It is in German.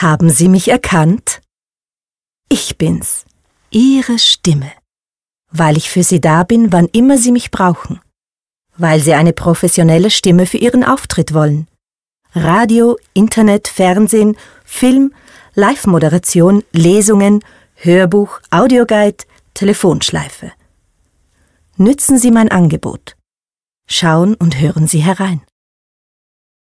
Haben Sie mich erkannt? Ich bin's, Ihre Stimme, weil ich für Sie da bin, wann immer Sie mich brauchen, weil Sie eine professionelle Stimme für Ihren Auftritt wollen. Radio, Internet, Fernsehen, Film, Live-Moderation, Lesungen, Hörbuch, Audioguide, Telefonschleife. Nützen Sie mein Angebot. Schauen und hören Sie herein.